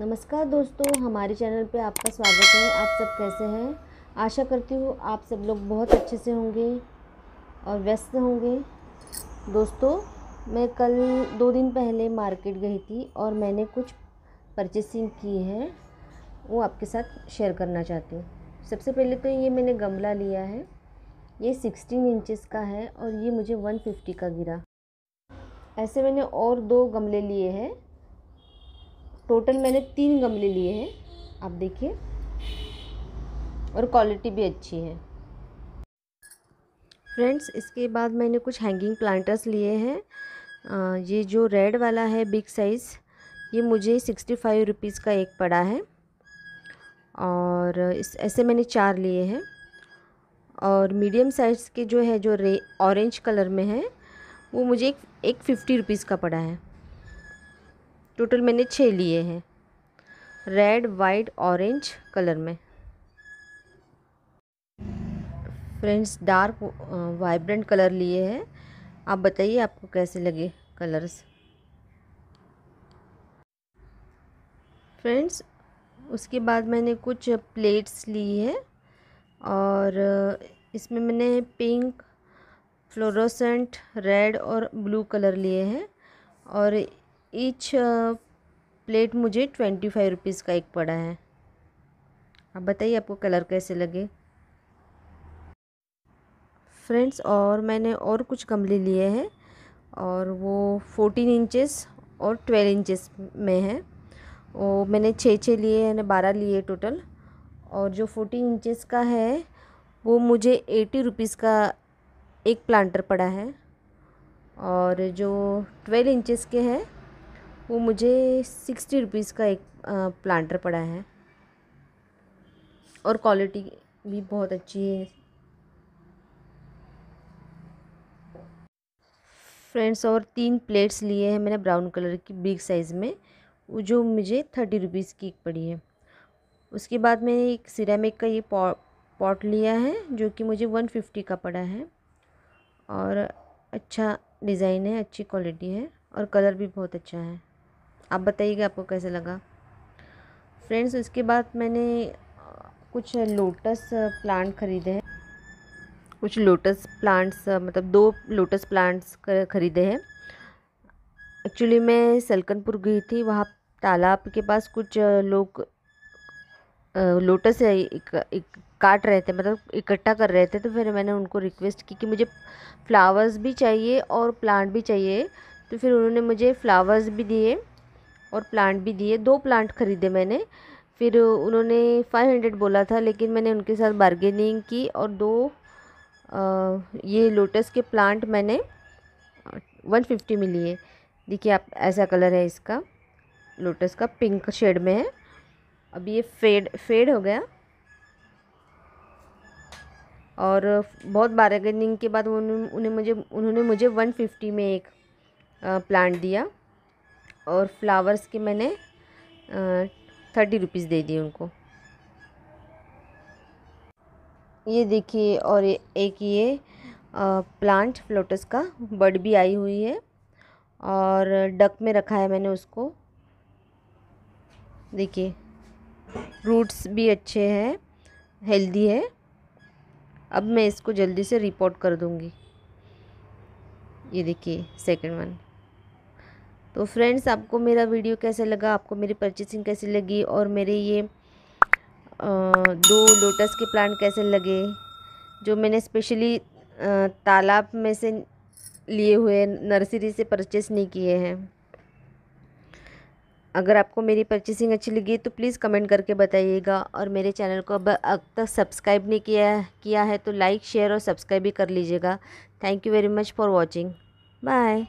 नमस्कार दोस्तों, हमारे चैनल पे आपका स्वागत है। आप सब कैसे हैं? आशा करती हूँ आप सब लोग बहुत अच्छे से होंगे और व्यस्त होंगे। दोस्तों, मैं कल दो दिन पहले मार्केट गई थी और मैंने कुछ परचेसिंग की है, वो आपके साथ शेयर करना चाहती हूँ। सबसे पहले तो ये मैंने गमला लिया है। ये सिक्सटीन इंचज़ का है और ये मुझे वन फिफ्टी का गिरा। ऐसे मैंने और दो गमले लिए हैं। टोटल मैंने तीन गमले लिए हैं, आप देखिए। और क्वालिटी भी अच्छी है। फ्रेंड्स, इसके बाद मैंने कुछ हैंगिंग प्लांटर्स लिए हैं। ये जो रेड वाला है, बिग साइज़, ये मुझे सिक्सटी फाइव रुपीज़ का एक पड़ा है। और इस, ऐसे मैंने चार लिए हैं। और मीडियम साइज़ के जो है, जो रे, ऑरेंज कलर में है, वो मुझे एक एक फिफ्टी रुपीज़ का पड़ा है। टोटल मैंने छः लिए हैं। रेड वाइट ऑरेंज कलर में। फ्रेंड्स डार्क वाइब्रेंट कलर लिए हैं। आप बताइए आपको कैसे लगे कलर्स फ्रेंड्स उसके बाद मैंने कुछ प्लेट्स ली है और इसमें मैंने पिंक फ्लोरोसेंट रेड और ब्लू कलर लिए हैं। और ईच प्लेट मुझे ट्वेंटी फाइव रुपीज़ का एक पड़ा है। आप बताइए आपको कलर कैसे लगे? फ्रेंड्स, और मैंने और कुछ गमले लिए हैं, और वो फोर्टीन इंचेस और ट्वेल्व इंचेस में है। वो मैंने छः छः लिए हैं बारह लिए टोटल। और जो फोर्टीन इंचेस का है, वो मुझे एटी रुपीज़ का एक प्लांटर पड़ा है। और जो ट्वेल्व इंचेस के हैं वो मुझे सिक्सटी रुपीज़ का एक प्लांटर पड़ा है। और क्वालिटी भी बहुत अच्छी है। फ्रेंड्स और तीन प्लेट्स लिए हैं मैंने ब्राउन कलर की बिग साइज़ में। वो जो मुझे थर्टी रुपीज़ की एक पड़ी है। उसके बाद मैंने एक सिरेमिक का ये पॉट लिया है, जो कि मुझे वन फिफ्टी का पड़ा है। और अच्छा डिज़ाइन है, अच्छी क्वालिटी है, और कलर भी बहुत अच्छा है। आप बताइएगा आपको कैसे लगा? फ्रेंड्स उसके बाद मैंने कुछ लोटस प्लांट ख़रीदे हैं। कुछ लोटस प्लांट्स मतलब दो लोटस प्लांट्स ख़रीदे हैं। एक्चुअली मैं सलकनपुर गई थी वहाँ तालाब के पास कुछ लोग लोटस एक, एक काट रहे थे मतलब इकट्ठा कर रहे थे तो फिर मैंने उनको रिक्वेस्ट की कि मुझे फ्लावर्स भी चाहिए और प्लांट भी चाहिए। तो फिर उन्होंने मुझे फ्लावर्स भी दिए। और प्लांट भी दिए। दो प्लांट ख़रीदे मैंने। फिर उन्होंने फाइव हंड्रेड बोला था लेकिन मैंने उनके साथ बारगेनिंग की और दो आ, ये लोटस के प्लांट मैंने वन फिफ्टी में लिए। देखिए आप ऐसा कलर है इसका। लोटस का पिंक शेड में है। अब ये फेड फेड हो गया। और बहुत बारगेनिंग के बाद उन्हें मुझे उन्होंने मुझे वन फिफ्टी में एक प्लांट दिया। और फ्लावर्स के मैंने थर्टी रुपीज़ दे दिए उनको। ये देखिए, और एक ये प्लांट फ्लोटस का बर्ड भी आई हुई है, और डक में रखा है मैंने उसको। देखिए रूट्स भी अच्छे हैं हेल्दी है। अब मैं इसको जल्दी से रिपोर्ट कर दूँगी। ये देखिए सेकंड वन तो फ्रेंड्स, आपको मेरा वीडियो कैसे लगा? आपको मेरी परचेसिंग कैसी लगी? और मेरे ये दो लोटस के प्लांट कैसे लगे? जो मैंने स्पेशली तालाब में से लिए हुए नर्सरी से परचेस नहीं किए हैं। अगर आपको मेरी परचेसिंग अच्छी लगी तो प्लीज़ कमेंट करके बताइएगा। और मेरे चैनल को अब अब तक सब्सक्राइब नहीं किया किया है तो लाइक शेयर और सब्सक्राइब भी कर लीजिएगा। Thank you very much for watching bye